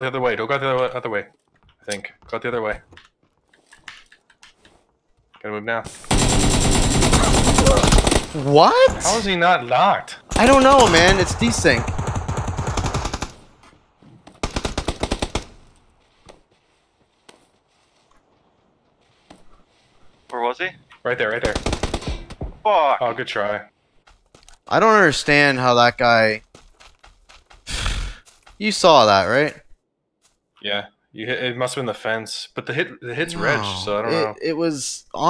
the other way. Don't go the other, other way. I think. Go the other way. Gotta move now. What? How is he not locked? I don't know, man. It's desync. Where was he? Right there, right there. Fuck. Oh, good try. I don't understand how that guy. You saw that, right? Yeah. You hit, it must have been the fence, but the hit the hit's rich, so I don't it, know. It was on.